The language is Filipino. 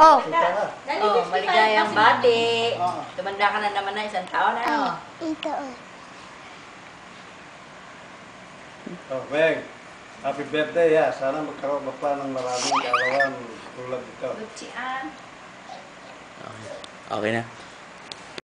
Oh. Oh, maligayang bati. Oo. Tumanda ka na naman na isang taon, ano? Oh, oh. Ito. Oh. oh, Meg, happy birthday ha. Sana magkaroon ka pa ng maraming kaalawan tulad ikaw. Gutsian. Okay. Okay na.